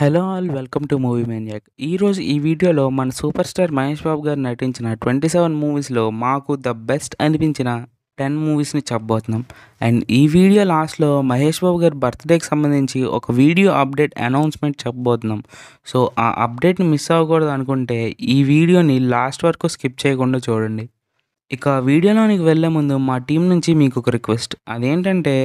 Hello all welcome to Movie Maniac ఈరోజు ఈ వీడియోలో మన సూపర్ స్టార్ మహేష్ బాబు గారు నటించిన ట్వంటీ సెవెన్ మూవీస్లో మాకు ద బెస్ట్ అనిపించిన టెన్ మూవీస్ని చెప్పబోతున్నాం. అండ్ ఈ వీడియో లాస్ట్లో మహేష్ బాబు గారి బర్త్డేకి సంబంధించి ఒక వీడియో అప్డేట్ అనౌన్స్మెంట్ చెప్పబోతున్నాం. సో ఆ అప్డేట్ని మిస్ అవ్వకూడదు అనుకుంటే ఈ వీడియోని లాస్ట్ వరకు స్కిప్ చేయకుండా చూడండి. ఇక వీడియోలోనికి వెళ్ళే ముందు మా టీం నుంచి మీకు ఒక రిక్వెస్ట్. అదేంటంటే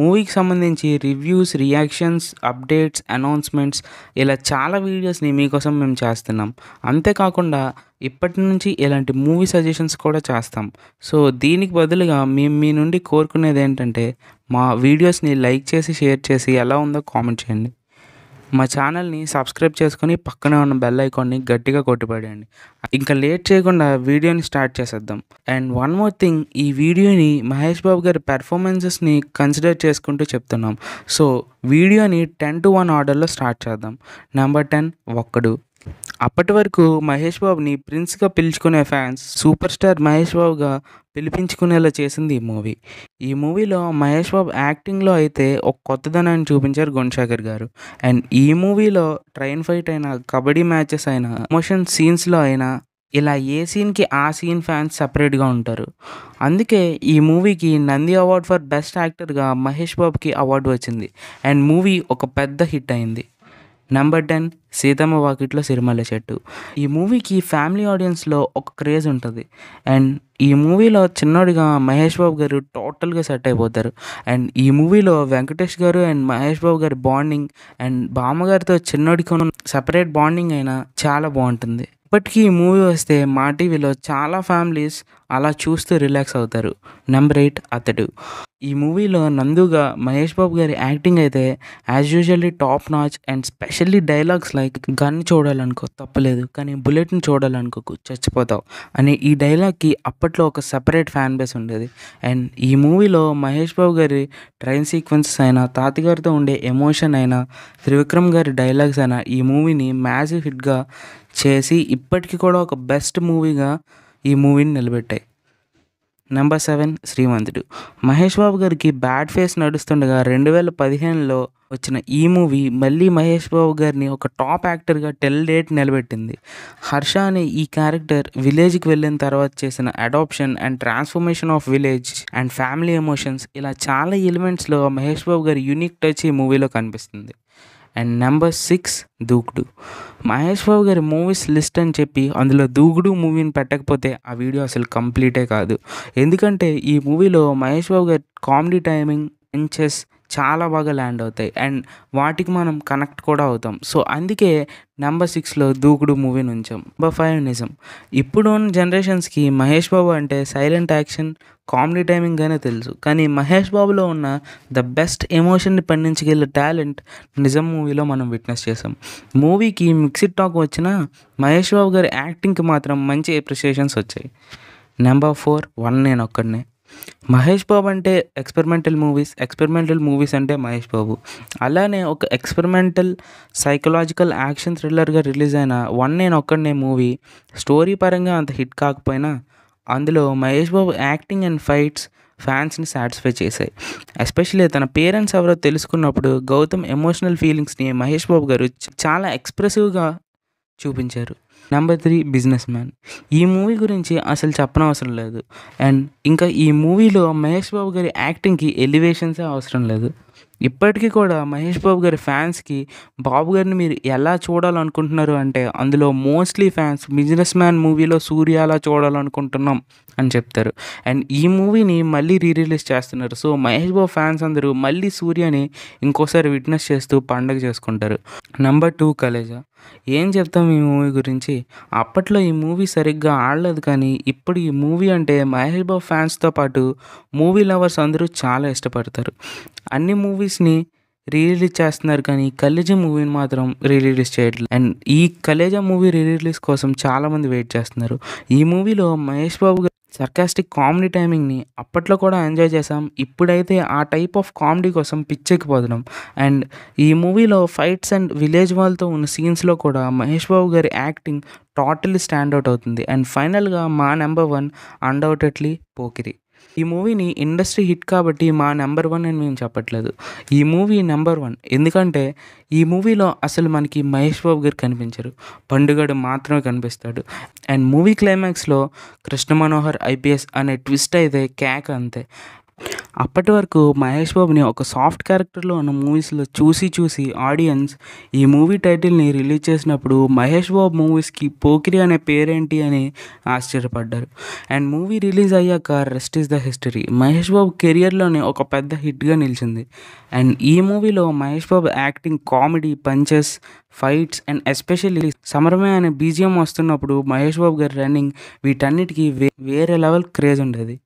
మూవీకి సంబంధించి రివ్యూస్ రియాక్షన్స్ అప్డేట్స్ అనౌన్స్మెంట్స్ ఇలా చాలా వీడియోస్ని మీకోసం మేము చేస్తున్నాం. అంతేకాకుండా ఇప్పటి నుంచి ఇలాంటి మూవీ సజెషన్స్ కూడా చేస్తాం. సో దీనికి బదులుగా మేము మీ నుండి కోరుకునేది ఏంటంటే మా వీడియోస్ని లైక్ చేసి షేర్ చేసి ఎలా ఉందో కామెంట్ చేయండి. మా ఛానల్ని సబ్స్క్రైబ్ చేసుకొని పక్కనే ఉన్న బెల్ ఐకాన్ని గట్టిగా కొట్టిపడేయండి. ఇంకా లేట్ చేయకుండా వీడియోని స్టార్ట్ చేసేద్దాం. అండ్ వన్ మోర్ థింగ్ ఈ వీడియోని మహేష్ బాబు గారి పెర్ఫార్మెన్సెస్ని కన్సిడర్ చేసుకుంటూ చెప్తున్నాం. సో వీడియోని టెన్ టు వన్ ఆర్డర్లో స్టార్ట్ చేద్దాం. Number ten Okkadu. అప్పటి వరకు మహేష్ బాబుని ప్రిన్స్గా పిలుచుకునే ఫ్యాన్స్ సూపర్ స్టార్ మహేష్ బాబుగా పిలిపించుకునేలా చేసింది ఈ మూవీ. ఈ మూవీలో మహేష్ బాబు యాక్టింగ్లో అయితే ఒక కొత్తదనాన్ని చూపించారు గుణశేఖర్ గారు. అండ్ ఈ మూవీలో ట్రైన్ ఫైట్ అయినా కబడ్డీ మ్యాచెస్ అయినా ఎమోషన్ సీన్స్లో అయినా ఇలా ఏ సీన్కి ఆ సీన్ ఫ్యాన్స్ సపరేట్గా ఉంటారు. అందుకే ఈ మూవీకి నంది అవార్డ్ ఫర్ బెస్ట్ యాక్టర్గా మహేష్ బాబుకి అవార్డు వచ్చింది. అండ్ మూవీ ఒక పెద్ద హిట్ అయింది. నెంబర్ టెన్ సీతమ్మ వాకిట్లో సిరిమల్ల చెట్టు. ఈ మూవీకి ఫ్యామిలీ ఆడియన్స్లో ఒక క్రేజ్ ఉంటుంది. అండ్ ఈ మూవీలో చిన్నోడిగా మహేష్ బాబు గారు టోటల్గా సెట్ అయిపోతారు. అండ్ ఈ మూవీలో వెంకటేష్ గారు అండ్ మహేష్ బాబు గారి బాండింగ్ అండ్ బామ్మగారితో చిన్నోడికి ఉన్న సపరేట్ బాండింగ్ అయినా చాలా బాగుంటుంది. ఇప్పటికీ ఈ మూవీ వస్తే మా టీవీలో చాలా ఫ్యామిలీస్ అలా చూస్తూ రిలాక్స్ అవుతారు. నెంబర్ ఎయిట్ అతడు. ఈ మూవీలో నందుగా మహేష్ బాబు గారి యాక్టింగ్ అయితే as usually top notch and specially dialogues like gun చూడాలనుకో తప్పలేదు కానీ బుల్లెట్ని చూడాలనుకోకు చచ్చిపోతావు అనే ఈ డైలాగ్కి అప్పట్లో ఒక సపరేట్ ఫ్యాన్ బేస్ ఉండేది. అండ్ ఈ మూవీలో మహేష్ బాబు గారి ట్రైన్ సీక్వెన్సెస్ అయినా తాతగారితో ఉండే ఎమోషన్ అయినా త్రివిక్రమ్ గారి డైలాగ్స్ అయినా ఈ మూవీని మ్యాజివ్ హిట్గా చేసి ఇప్పటికీ కూడా ఒక బెస్ట్ మూవీగా ఈ మూవీని నిలబెట్టాయి. Number seven Srimanthudu. Mahesh Babu గారికి బ్యాడ్ ఫేస్ నడుస్తుండగా రెండు వేల పదిహేనులో వచ్చిన ఈ మూవీ మళ్ళీ మహేష్ బాబు గారిని ఒక టాప్ యాక్టర్గా టెల్ డేట్ నిలబెట్టింది. హర్ష అనే ఈ క్యారెక్టర్ విలేజ్కి వెళ్ళిన తర్వాత చేసిన adoption and transformation of village and family emotions ఇలా చాలా ఎలిమెంట్స్లో మహేష్ బాబు గారి యూనిక్ టచ్ ఈ మూవీలో కనిపిస్తుంది. అండ్ నెంబర్ సిక్స్ దూకుడు. మహేష్ బాబు గారి మూవీస్ లిస్ట్ అని చెప్పి అందులో దూకుడు మూవీని పెట్టకపోతే ఆ వీడియో అసలు కంప్లీటే కాదు. ఎందుకంటే ఈ మూవీలో మహేష్ బాబు గారి కామెడీ టైమింగ్ ఇంచెస్ చాలా బాగా ల్యాండ్ అవుతాయి. అండ్ వాటికి మనం కనెక్ట్ కూడా అవుతాం. సో అందుకే నెంబర్ సిక్స్లో దూకుడు మూవీని ఉంచాం నెంబర్ ఫైవ్ నిజం. ఇప్పుడు ఉన్న జనరేషన్స్కి మహేష్ బాబు అంటే సైలెంట్ యాక్షన్ కామెడీ టైమింగ్ అనే తెలుసు. కానీ మహేష్ బాబులో ఉన్న ద బెస్ట్ ఎమోషన్ని పండించగల టాలెంట్ నిజం మూవీలో మనం విట్నెస్ చేసాం మూవీకి మిక్సిడ్ టాక్ వచ్చిన మహేష్ బాబు గారి యాక్టింగ్కి మాత్రం మంచి అప్రిషియేషన్స్ వచ్చాయి. నెంబర్ ఫోర్ వన్ నేను ఒక్కడనే. మహేష్ బాబు అంటే ఎక్స్పెరిమెంటల్ మూవీస్ ఎక్స్పెరిమెంటల్ మూవీస్ అంటే మహేష్ బాబు. అలానే ఒక ఎక్స్పెరిమెంటల్ సైకలాజికల్ యాక్షన్ థ్రిల్లర్గా రిలీజ్ అయిన one Nenu Okkadine movie story పరంగా అంత హిట్ కాకపోయినా అందులో Mahesh Babu acting and fights ఫ్యాన్స్ని satisfy చేశాయి. ఎస్పెషల్లీ తన పేరెంట్స్ ఎవరో తెలుసుకున్నప్పుడు గౌతమ్ ఎమోషనల్ ఫీలింగ్స్ని మహేష్ బాబు గారు చాలా ఎక్స్ప్రెసివ్గా చూపించారు. నెంబర్ త్రీ బిజినెస్ మ్యాన్ ఈ మూవీ గురించి అసలు చెప్పనవసరం లేదు. అండ్ ఇంకా ఈ మూవీలో మహేష్ బాబు గారి యాక్టింగ్కి ఎలివేషన్సే అవసరం లేదు. ఇప్పటికీ కూడా మహేష్ బాబు గారి ఫ్యాన్స్కి బాబు గారిని మీరు ఎలా చూడాలనుకుంటున్నారు అంటే అందులో మోస్ట్లీ ఫ్యాన్స్ బిజినెస్ మ్యాన్ మూవీలో సూర్య అలా చూడాలనుకుంటున్నాం అని చెప్తారు. అండ్ ఈ మూవీని మళ్ళీ రీ రిలీజ్ చేస్తున్నారు. సో మహేష్ బాబు ఫ్యాన్స్ అందరూ మళ్ళీ సూర్యని ఇంకోసారి విట్నెస్ చేస్తూ పండగ చేసుకుంటారు. Number two Khaleja. ఏం చెప్తాం ఈ మూవీ గురించి? అప్పట్లో ఈ మూవీ సరిగ్గా ఆడలేదు కానీ ఇప్పుడు ఈ మూవీ అంటే మహేష్ బాబు ఫ్యాన్స్తో పాటు మూవీ లవర్స్ అందరూ చాలా ఇష్టపడతారు. అన్ని మూవీస్ మూవీస్ని రీరిలీజ్ చేస్తున్నారు కానీ కలేజా మూవీని మాత్రం రీరిలీజ్ చేయట్లేదు అండ్ ఈ కలేజా మూవీ రీరిలీజ్ కోసం చాలామంది వెయిట్ చేస్తున్నారు. ఈ మూవీలో మహేష్ బాబు సర్కాస్టిక్ కామెడీ టైమింగ్ని అప్పట్లో కూడా ఎంజాయ్ చేసాం ఇప్పుడైతే ఆ టైప్ ఆఫ్ కామెడీ కోసం పిచ్చెక్కిపోతున్నాం. అండ్ ఈ మూవీలో ఫైట్స్ అండ్ విలేజ్ వాళ్ళతో ఉన్న సీన్స్లో కూడా మహేష్ బాబు గారి యాక్టింగ్ టోటల్లీ స్టాండ్ అవుట్ అవుతుంది. అండ్ ఫైనల్గా మా నెంబర్ వన్ అన్డౌటెడ్లీ పోకిరి. ఈ మూవీని ఇండస్ట్రీ హిట్ కాబట్టి మా నెంబర్ వన్ అని మేము చెప్పట్లేదు. ఈ మూవీ నెంబర్ వన్ ఎందుకంటే ఈ మూవీలో అసలు మనకి మహేష్ బాబు గారు కనిపించరు. పండుగడు మాత్రమే కనిపిస్తాడు. అండ్ మూవీ క్లైమాక్స్లో కృష్ణ మనోహర్ ఐపీఎస్ అనే ట్విస్ట్ అయితే కేక్ అంతే. అప్పటి వరకు మహేష్ బాబుని ఒక సాఫ్ట్ క్యారెక్టర్లో ఉన్న మూవీస్లో చూసి చూసి ఆడియన్స్ ఈ మూవీ టైటిల్ని రిలీజ్ చేసినప్పుడు మహేష్ బాబు మూవీస్కి పోకిరి అనే పేరేంటి అని ఆశ్చర్యపడ్డారు. అండ్ మూవీ రిలీజ్ అయ్యాక rest is the history Mahesh Babu కెరియర్లోనే ఒక పెద్ద హిట్గా నిలిచింది. అండ్ ఈ మూవీలో Mahesh Babu acting comedy punches fights and especially సమరమే అనే బీజిఎం వస్తున్నప్పుడు మహేష్ బాబు గారి రన్నింగ్ వీటన్నిటికీ వే వేరే లెవెల్ క్రేజ్ ఉండేది.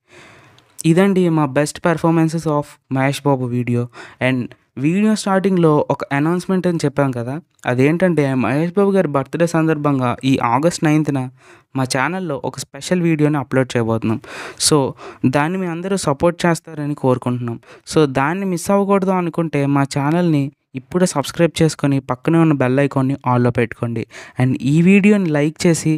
ఇదండి మా best performances of Mahesh Babu video and video స్టార్టింగ్లో ఒక అనౌన్స్మెంట్ అని చెప్పాం కదా అదేంటంటే మహేష్ బాబు గారి బర్త్డే సందర్భంగా ఈ ఆగస్ట్ నైన్త్న మా ఛానల్లో ఒక స్పెషల్ వీడియోని అప్లోడ్ చేయబోతున్నాం. సో దాన్ని మీ అందరూ సపోర్ట్ చేస్తారని కోరుకుంటున్నాం. సో దాన్ని మిస్ అవ్వకూడదు అనుకుంటే మా ఛానల్ని ఇప్పుడే సబ్స్క్రైబ్ చేసుకొని పక్కనే ఉన్న బెల్ ఐకాన్ని ఆన్లో పెట్టుకోండి. అండ్ ఈ వీడియోని లైక్ చేసి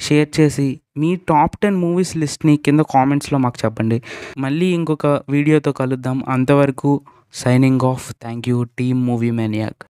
షేర్ చేసి మీ టాప్ టెన్ మూవీస్ లిస్ట్ని కింద కామెంట్స్లో మాకు చెప్పండి. మళ్ళీ ఇంకొక వీడియోతో కలుద్దాం. అంతవరకు signing off thank you team Movie Maniac